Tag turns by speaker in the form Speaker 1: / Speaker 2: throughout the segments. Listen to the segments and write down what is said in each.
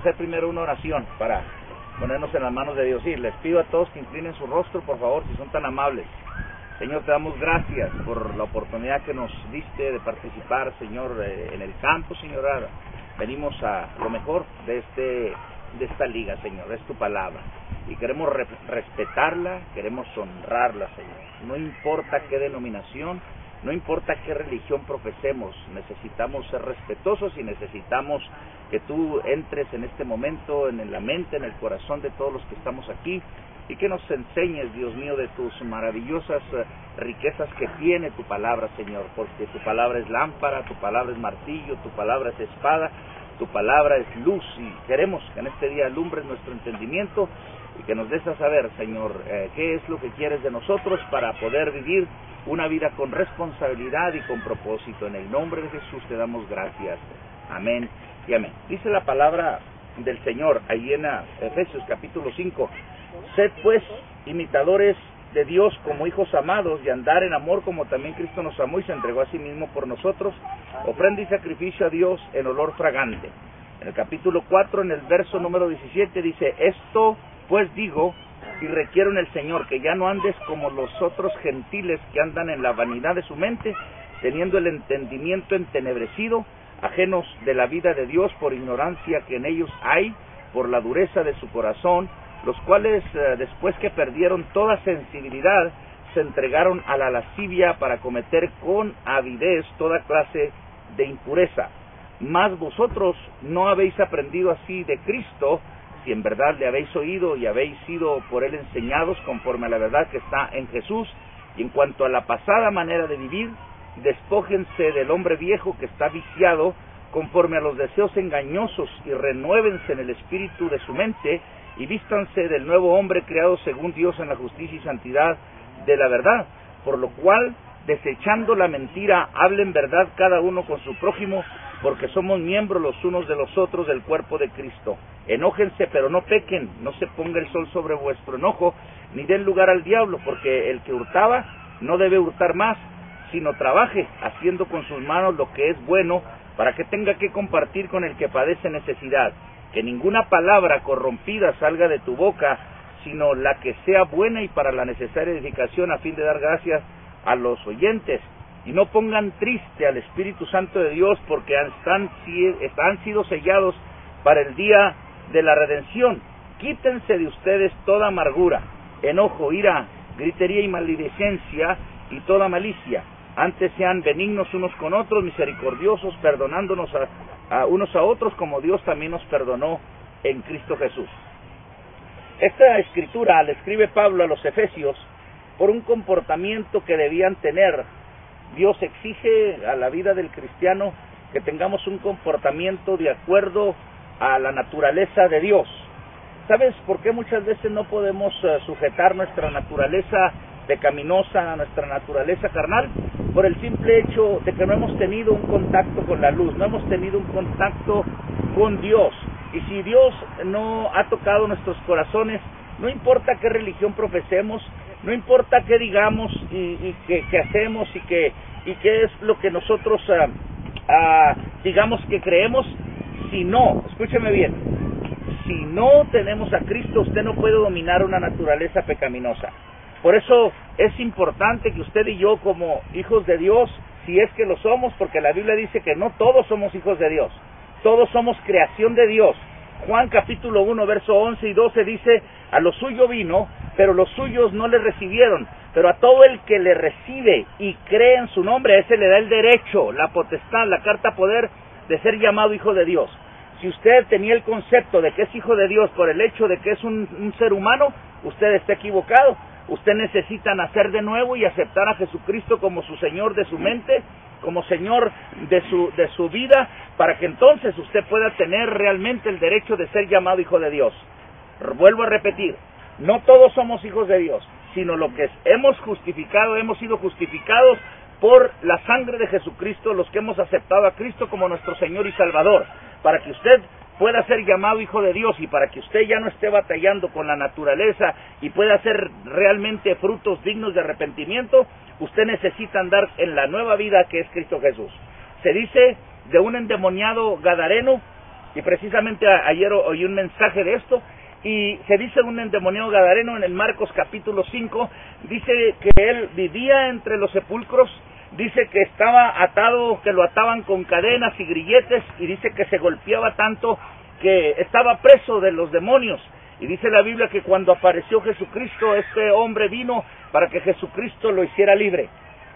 Speaker 1: hacer primero una oración para ponernos en las manos de Dios. Y les pido a todos que inclinen su rostro, por favor, si son tan amables. Señor, te damos gracias por la oportunidad que nos diste de participar, Señor, eh, en el campo, Señor. Venimos a lo mejor de, este, de esta liga, Señor, es tu palabra. Y queremos respetarla, queremos honrarla, Señor. No importa qué denominación, no importa qué religión profesemos, necesitamos ser respetuosos y necesitamos que tú entres en este momento en la mente, en el corazón de todos los que estamos aquí y que nos enseñes, Dios mío, de tus maravillosas eh, riquezas que tiene tu palabra, Señor, porque tu palabra es lámpara, tu palabra es martillo, tu palabra es espada, tu palabra es luz y queremos que en este día alumbres nuestro entendimiento y que nos des saber, Señor, eh, qué es lo que quieres de nosotros para poder vivir una vida con responsabilidad y con propósito. En el nombre de Jesús te damos gracias. Amén y amén. Dice la palabra del Señor ahí en Efesios capítulo 5, Sed pues imitadores de Dios como hijos amados y andar en amor como también Cristo nos amó y se entregó a sí mismo por nosotros, ofrenda y sacrificio a Dios en olor fragante. En el capítulo 4, en el verso número 17, dice, esto pues digo y requiero en el Señor que ya no andes como los otros gentiles que andan en la vanidad de su mente, teniendo el entendimiento entenebrecido, ajenos de la vida de Dios por ignorancia que en ellos hay, por la dureza de su corazón, los cuales eh, después que perdieron toda sensibilidad, se entregaron a la lascivia para cometer con avidez toda clase de impureza. Mas vosotros no habéis aprendido así de Cristo, si en verdad le habéis oído y habéis sido por él enseñados conforme a la verdad que está en Jesús, y en cuanto a la pasada manera de vivir, despójense del hombre viejo que está viciado conforme a los deseos engañosos y renuévense en el espíritu de su mente, y vístanse del nuevo hombre creado según Dios en la justicia y santidad de la verdad, por lo cual, desechando la mentira, hablen verdad cada uno con su prójimo, porque somos miembros los unos de los otros del cuerpo de Cristo. Enójense, pero no pequen, no se ponga el sol sobre vuestro enojo, ni den lugar al diablo, porque el que hurtaba no debe hurtar más, sino trabaje, haciendo con sus manos lo que es bueno, para que tenga que compartir con el que padece necesidad que ninguna palabra corrompida salga de tu boca, sino la que sea buena y para la necesaria edificación a fin de dar gracias a los oyentes. Y no pongan triste al Espíritu Santo de Dios porque están, han sido sellados para el día de la redención. Quítense de ustedes toda amargura, enojo, ira, gritería y maledicencia y toda malicia. Antes sean benignos unos con otros, misericordiosos, perdonándonos a, unos a otros como Dios también nos perdonó en Cristo Jesús. Esta escritura la escribe Pablo a los Efesios por un comportamiento que debían tener. Dios exige a la vida del cristiano que tengamos un comportamiento de acuerdo a la naturaleza de Dios. ¿Sabes por qué muchas veces no podemos eh, sujetar nuestra naturaleza pecaminosa, a nuestra naturaleza carnal? por el simple hecho de que no hemos tenido un contacto con la luz, no hemos tenido un contacto con Dios. Y si Dios no ha tocado nuestros corazones, no importa qué religión profesemos, no importa qué digamos y, qué, hacemos y qué, y qué es lo que nosotros ah, ah, digamos que creemos, si no, escúcheme bien, si no tenemos a Cristo, usted no puede dominar una naturaleza pecaminosa. Por eso es importante que usted y yo como hijos de Dios, si es que lo somos, porque la Biblia dice que no todos somos hijos de Dios, todos somos creación de Dios. Juan capítulo 1, verso 11 y 12 dice, a lo suyo vino, pero los suyos no le recibieron, pero a todo el que le recibe y cree en su nombre, a ese le da el derecho, la potestad, la carta poder de ser llamado hijo de Dios. Si usted tenía el concepto de que es hijo de Dios por el hecho de que es un, ser humano, usted está equivocado Usted necesita nacer de nuevo y aceptar a Jesucristo como su Señor de su mente, como Señor de su, de su vida, para que entonces usted pueda tener realmente el derecho de ser llamado hijo de Dios. Vuelvo a repetir, no todos somos hijos de Dios, sino lo que hemos justificado, hemos sido justificados por la sangre de Jesucristo, los que hemos aceptado a Cristo como nuestro Señor y Salvador, para que usted pueda ser llamado hijo de Dios y para que usted ya no esté batallando con la naturaleza y pueda hacer realmente frutos dignos de arrepentimiento, usted necesita andar en la nueva vida que es Cristo Jesús. Se dice de un endemoniado gadareno y precisamente ayer oí un mensaje de esto, y se dice un endemoniado gadareno en el Marcos capítulo 5, dice que él vivía entre los sepulcros, dice que estaba atado, que lo ataban con cadenas y grilletes, y dice que se golpeaba tanto que estaba preso de los demonios. Y dice la Biblia que cuando apareció Jesucristo, este hombre vino para que Jesucristo lo hiciera libre.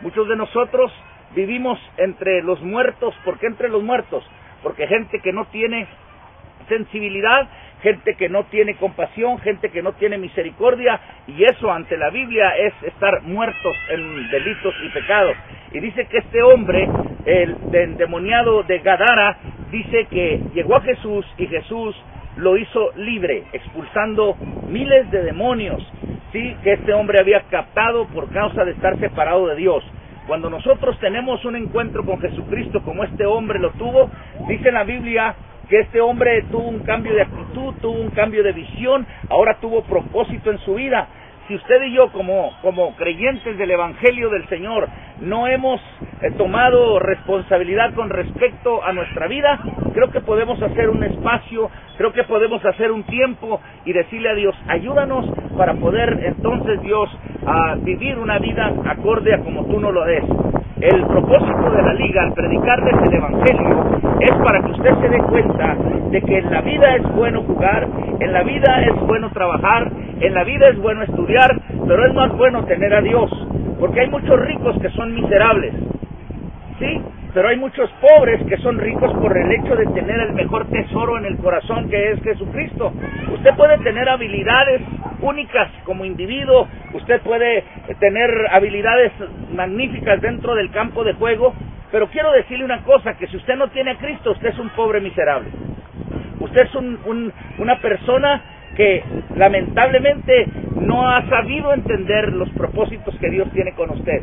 Speaker 1: Muchos de nosotros vivimos entre los muertos. ¿Por qué entre los muertos? Porque gente que no tiene sensibilidad, gente que no tiene compasión, gente que no tiene misericordia, y eso ante la Biblia es estar muertos en delitos y pecados. Y dice que este hombre, el endemoniado de Gadara, dice que llegó a Jesús y Jesús lo hizo libre, expulsando miles de demonios, sí, que este hombre había captado por causa de estar separado de Dios. Cuando nosotros tenemos un encuentro con Jesucristo como este hombre lo tuvo, dice la Biblia que este hombre tuvo un cambio de actitud, tuvo un cambio de visión, ahora tuvo propósito en su vida si usted y yo como, como creyentes del Evangelio del Señor no hemos eh, tomado responsabilidad con respecto a nuestra vida, creo que podemos hacer un espacio, creo que podemos hacer un tiempo y decirle a Dios, ayúdanos para poder entonces Dios a vivir una vida acorde a como tú nos lo des. El propósito de la liga al predicarles el Evangelio es para que usted se dé cuenta de que en la vida es bueno jugar, en la vida es bueno trabajar, en la vida es bueno estudiar, pero es más bueno tener a Dios, porque hay muchos ricos que son miserables, ¿sí? Pero hay muchos pobres que son ricos por el hecho de tener el mejor tesoro en el corazón que es Jesucristo. Usted puede tener habilidades únicas como individuo, usted puede tener habilidades magníficas dentro del campo de juego, pero quiero decirle una cosa, que si usted no tiene a Cristo, usted es un pobre miserable. Usted es una persona que lamentablemente no ha sabido entender los propósitos que Dios tiene con usted.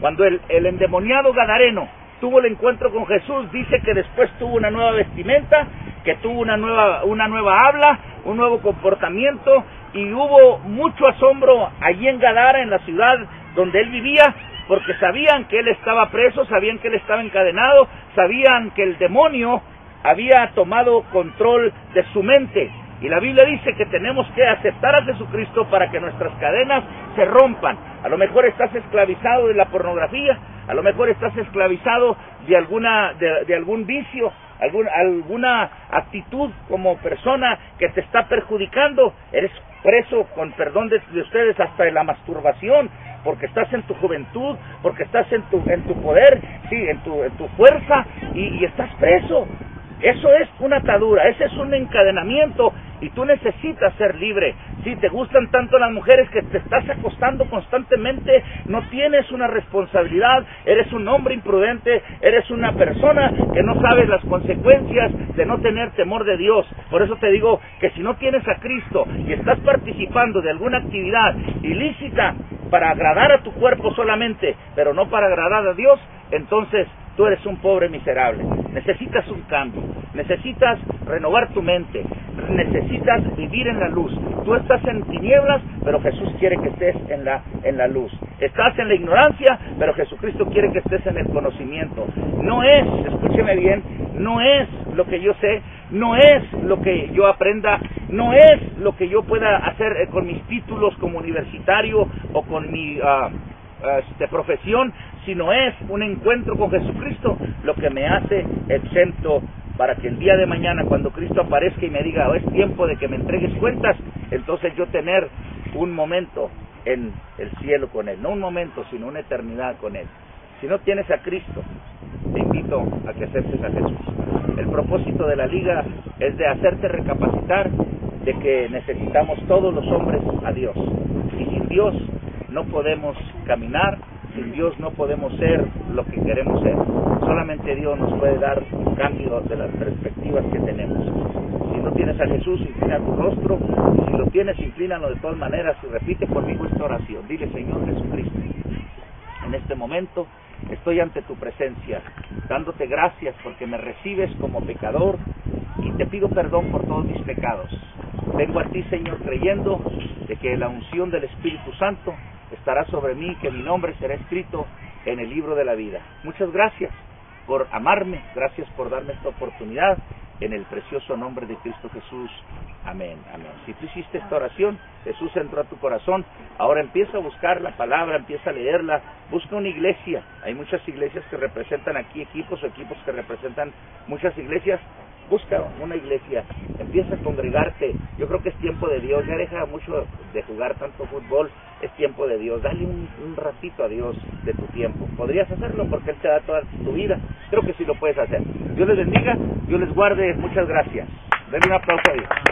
Speaker 1: Cuando el, el endemoniado Gadareno tuvo el encuentro con Jesús, dice que después tuvo una nueva vestimenta, que tuvo una nueva, una nueva habla, un nuevo comportamiento y hubo mucho asombro allí en Gadara, en la ciudad donde él vivía, porque sabían que él estaba preso, sabían que él estaba encadenado, sabían que el demonio había tomado control de su mente. Y la Biblia dice que tenemos que aceptar a Jesucristo para que nuestras cadenas se rompan. A lo mejor estás esclavizado de la pornografía, a lo mejor estás esclavizado de alguna de, algún vicio, alguna actitud como persona que te está perjudicando. Eres preso, con perdón de, ustedes, hasta de la masturbación, porque estás en tu juventud, porque estás en tu, en tu poder, sí, en tu, en tu fuerza, y estás preso. Eso es una atadura, ese es un encadenamiento y tú necesitas ser libre. Si te gustan tanto las mujeres que te estás acostando constantemente, no tienes una responsabilidad, eres un hombre imprudente, eres una persona que no sabes las consecuencias de no tener temor de Dios. Por eso te digo que si no tienes a Cristo y estás participando de alguna actividad ilícita para agradar a tu cuerpo solamente, pero no para agradar a Dios, entonces tú eres un pobre miserable. Necesitas un cambio, necesitas renovar tu mente, necesitas vivir en la luz. Tú estás en tinieblas, pero Jesús quiere que estés en la, en la luz. Estás en la ignorancia, pero Jesucristo quiere que estés en el conocimiento. No es, escúcheme bien, no es lo que yo sé, no es lo que yo aprenda, no es lo que yo pueda hacer eh, con mis títulos como universitario o con mi uh, profesión, sino es un encuentro con Jesucristo lo que me hace exento para que el día de mañana cuando Cristo aparezca y me diga oh, es tiempo de que me entregues cuentas, entonces yo tener un momento en el cielo con Él, no un momento, sino una eternidad con Él. Si no tienes a Cristo, te invito a que aceptes a Jesús. El propósito de la liga es de hacerte recapacitar de que necesitamos todos los hombres a Dios. Y sin Dios no podemos caminar, sin Dios no podemos ser lo que queremos ser. Solamente Dios nos puede dar un cambio de las perspectivas que tenemos. Si no tienes a Jesús, inclina tu rostro. Si lo tienes, inclínalo de todas maneras y repite conmigo esta oración. Dile, Señor Jesucristo, en este momento estoy ante tu presencia, dándote gracias porque me recibes como pecador y te pido perdón por todos mis pecados. Vengo a ti, Señor, creyendo de que la unción del Espíritu Santo estará sobre mí, que mi nombre será escrito en el libro de la vida. Muchas gracias por amarme, gracias por darme esta oportunidad en el precioso nombre de Cristo Jesús. Amén, amén. Si tú hiciste esta oración, Jesús entró a tu corazón, ahora empieza a buscar la palabra, empieza a leerla, busca una iglesia. Hay muchas iglesias que representan aquí equipos o equipos que representan muchas iglesias. Busca una iglesia, empieza a congregarte. Yo creo que es tiempo de Dios, ya deja mucho de jugar tanto fútbol, es tiempo de Dios. Dale un, un ratito a Dios de tu tiempo. Podrías hacerlo porque Él te da toda tu vida. Creo que sí lo puedes hacer. Dios les bendiga, Dios les guarde. Muchas gracias. Denle un aplauso a Dios.